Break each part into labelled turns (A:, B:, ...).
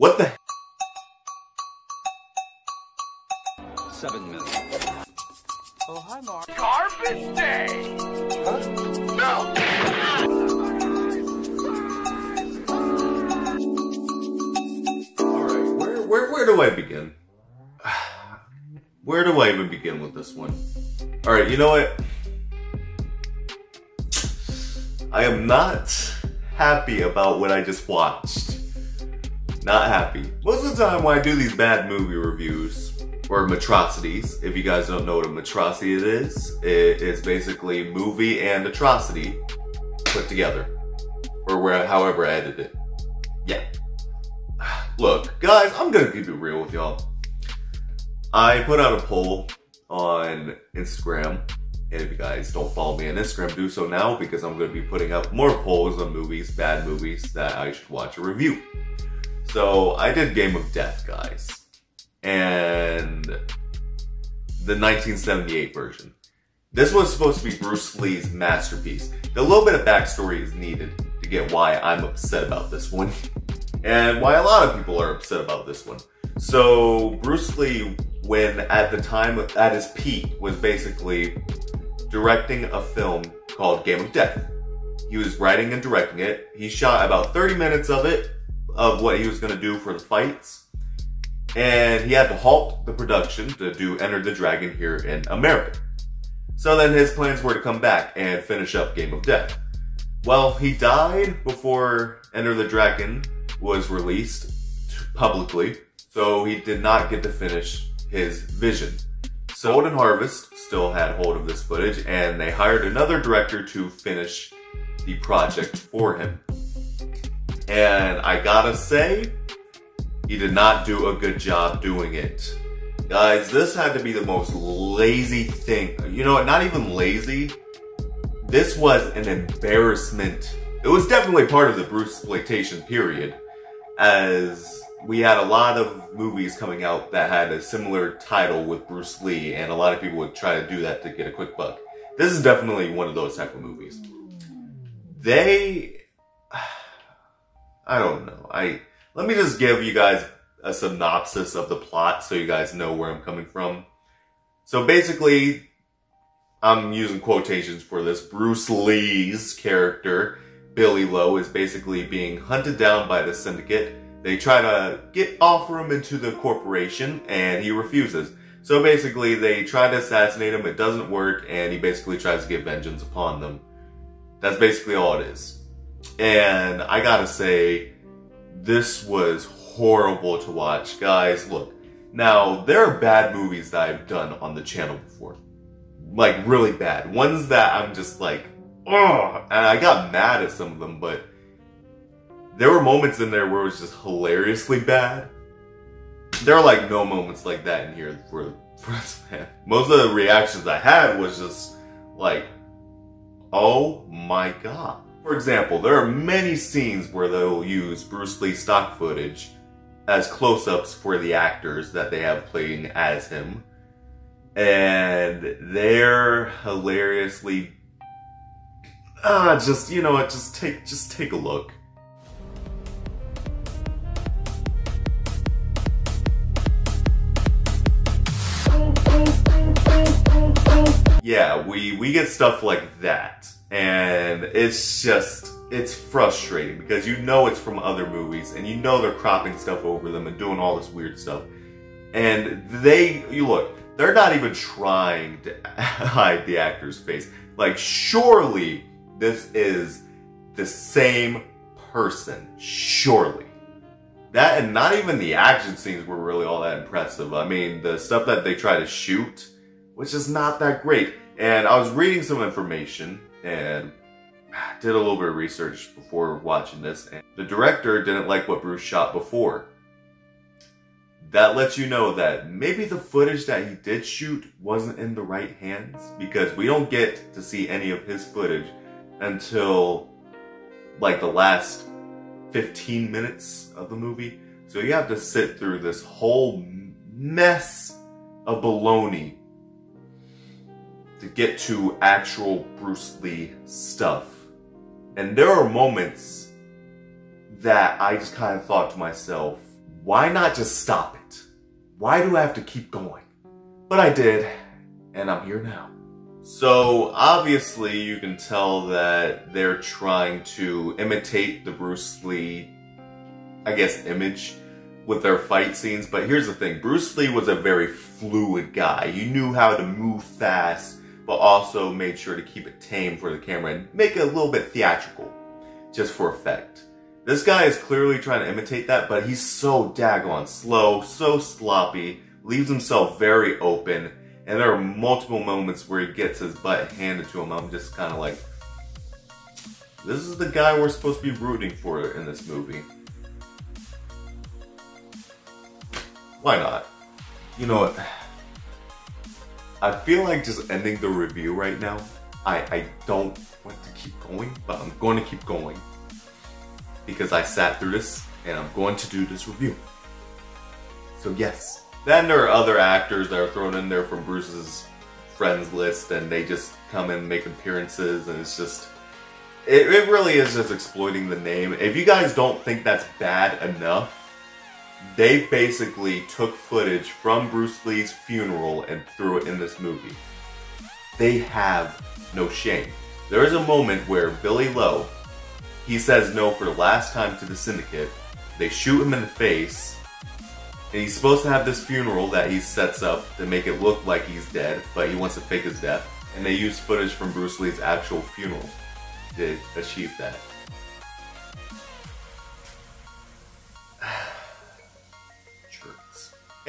A: What the?
B: Seven million.
C: Oh, hi, Mark.
D: Garbage day! Huh? No!
A: Alright, where, where, where do I begin? Where do I even begin with this one? Alright, you know what? I am not happy about what I just watched. Not happy. Most of the time when I do these bad movie reviews, or matrocities, if you guys don't know what a matrocity it is, it is basically movie and atrocity put together. Or where, however I edit it. Yeah. Look, guys, I'm gonna keep it real with y'all. I put out a poll on Instagram, and if you guys don't follow me on Instagram, do so now because I'm gonna be putting up more polls on movies, bad movies that I should watch a review. So I did Game of Death, guys, and the 1978 version. This was supposed to be Bruce Lee's masterpiece. A little bit of backstory is needed to get why I'm upset about this one. and why a lot of people are upset about this one. So Bruce Lee, when at the time at his peak, was basically directing a film called Game of Death. He was writing and directing it. He shot about 30 minutes of it, of what he was going to do for the fights. And he had to halt the production to do Enter the Dragon here in America. So then his plans were to come back and finish up Game of Death. Well, he died before Enter the Dragon was released publicly, so he did not get to finish his vision. So Golden Harvest still had hold of this footage, and they hired another director to finish the project for him. And I gotta say, he did not do a good job doing it. Guys, this had to be the most lazy thing. You know what? Not even lazy. This was an embarrassment. It was definitely part of the Bruce exploitation period, as we had a lot of movies coming out that had a similar title with Bruce Lee, and a lot of people would try to do that to get a quick buck. This is definitely one of those type of movies. They, I don't know. I let me just give you guys a synopsis of the plot so you guys know where I'm coming from. So basically, I'm using quotations for this. Bruce Lee's character, Billy Lo, is basically being hunted down by the syndicate. They try to get offer him into the corporation, and he refuses. So basically, they try to assassinate him. It doesn't work, and he basically tries to get vengeance upon them. That's basically all it is. And I gotta say, this was horrible to watch. Guys, look. Now, there are bad movies that I've done on the channel before. Like, really bad. Ones that I'm just like, oh, and I got mad at some of them, but there were moments in there where it was just hilariously bad. There are like no moments like that in here for, for this man. Most of the reactions I had was just like, oh my god. For example, there are many scenes where they'll use Bruce Lee stock footage as close-ups for the actors that they have playing as him. And they're hilariously ah just you know what just take just take a look. Yeah, we we get stuff like that. And it's just it's frustrating because you know it's from other movies and you know they're cropping stuff over them and doing all this weird stuff. And they you look, they're not even trying to hide the actor's face. Like surely this is the same person. Surely. That and not even the action scenes were really all that impressive. I mean, the stuff that they try to shoot, which is not that great. And I was reading some information and did a little bit of research before watching this. And the director didn't like what Bruce shot before. That lets you know that maybe the footage that he did shoot wasn't in the right hands because we don't get to see any of his footage until like the last 15 minutes of the movie. So you have to sit through this whole mess of baloney to get to actual Bruce Lee stuff. And there are moments that I just kind of thought to myself, why not just stop it? Why do I have to keep going? But I did, and I'm here now. So obviously you can tell that they're trying to imitate the Bruce Lee, I guess, image with their fight scenes. But here's the thing, Bruce Lee was a very fluid guy. You knew how to move fast, but also made sure to keep it tame for the camera and make it a little bit theatrical, just for effect. This guy is clearly trying to imitate that, but he's so daggone slow, so sloppy, leaves himself very open, and there are multiple moments where he gets his butt handed to him. I'm just kind of like, this is the guy we're supposed to be rooting for in this movie. Why not? You know what? I feel like just ending the review right now. I, I don't want to keep going, but I'm going to keep going. Because I sat through this, and I'm going to do this review. So yes. Then there are other actors that are thrown in there from Bruce's friends list, and they just come and make appearances, and it's just... It, it really is just exploiting the name. If you guys don't think that's bad enough, they basically took footage from Bruce Lee's funeral and threw it in this movie. They have no shame. There is a moment where Billy Lo, he says no for the last time to the syndicate. They shoot him in the face. And he's supposed to have this funeral that he sets up to make it look like he's dead, but he wants to fake his death. And they use footage from Bruce Lee's actual funeral to achieve that.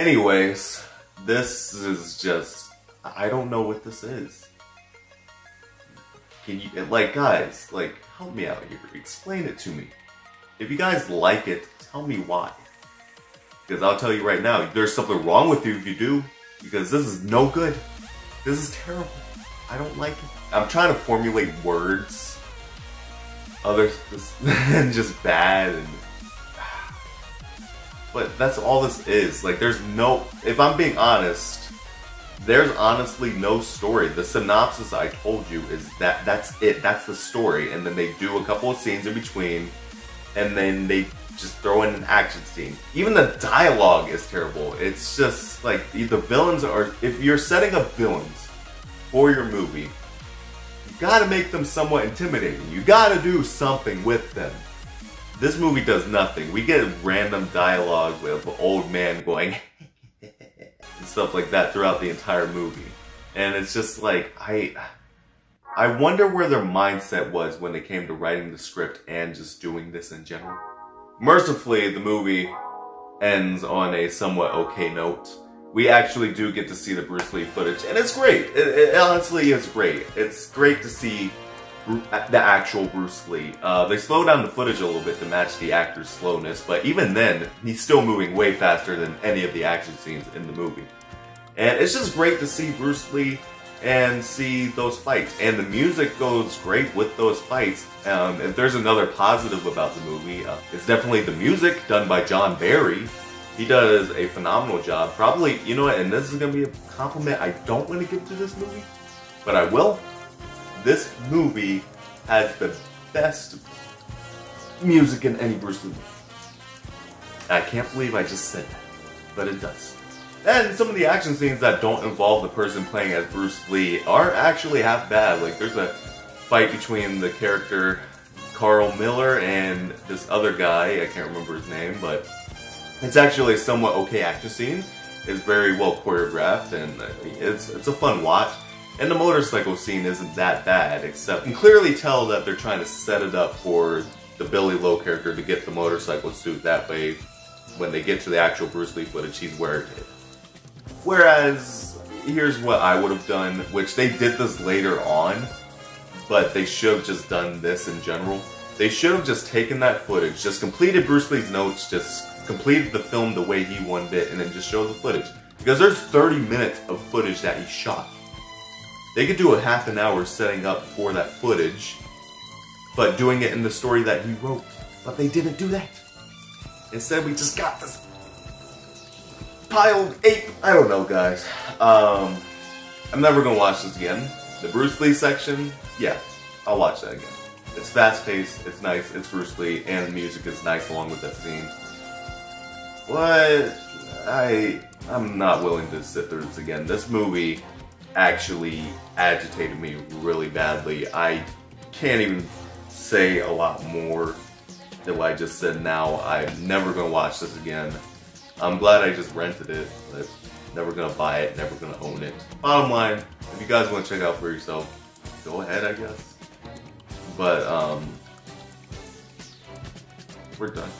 A: Anyways, this is just, I don't know what this is. Can you, like, guys, like, help me out here. Explain it to me. If you guys like it, tell me why. Because I'll tell you right now, there's something wrong with you if you do. Because this is no good. This is terrible. I don't like it. I'm trying to formulate words. Others, and just bad and but that's all this is. Like, there's no. If I'm being honest, there's honestly no story. The synopsis I told you is that that's it. That's the story, and then they do a couple of scenes in between, and then they just throw in an action scene. Even the dialogue is terrible. It's just like the villains are. If you're setting up villains for your movie, you gotta make them somewhat intimidating. You gotta do something with them. This movie does nothing. We get random dialogue with old man going and stuff like that throughout the entire movie. And it's just like, I... I wonder where their mindset was when they came to writing the script and just doing this in general. Mercifully, the movie ends on a somewhat okay note. We actually do get to see the Bruce Lee footage, and it's great. It, it honestly is great. It's great to see the actual Bruce Lee. Uh, they slow down the footage a little bit to match the actor's slowness, but even then, he's still moving way faster than any of the action scenes in the movie. And it's just great to see Bruce Lee and see those fights. And the music goes great with those fights. Um, if there's another positive about the movie, uh, it's definitely the music done by John Barry. He does a phenomenal job. Probably, you know what, and this is going to be a compliment I don't want to give to this movie, but I will this movie has the best music in any Bruce Lee movie. I can't believe I just said that, but it does. And some of the action scenes that don't involve the person playing as Bruce Lee are actually half bad. Like there's a fight between the character Carl Miller and this other guy, I can't remember his name, but it's actually a somewhat okay action scene. It's very well choreographed and it's it's a fun watch. And the motorcycle scene isn't that bad, except you can clearly tell that they're trying to set it up for the Billy Lo character to get the motorcycle suit. That way, when they get to the actual Bruce Lee footage, he's wearing it. Whereas, here's what I would have done, which they did this later on, but they should have just done this in general. They should have just taken that footage, just completed Bruce Lee's notes, just completed the film the way he wanted it, and then just show the footage. Because there's 30 minutes of footage that he shot. They could do a half an hour setting up for that footage, but doing it in the story that he wrote. But they didn't do that. Instead, we just got this piled ape. I don't know, guys. Um, I'm never gonna watch this again. The Bruce Lee section, yeah, I'll watch that again. It's fast paced, it's nice, it's Bruce Lee, and the music is nice along with that scene. But I I'm not willing to sit through this again. This movie actually agitated me really badly. I can't even say a lot more than what I just said now. I'm never gonna watch this again. I'm glad I just rented it, but never gonna buy it, never gonna own it. Bottom line, if you guys want to check out for yourself, go ahead, I guess. But um, we're done.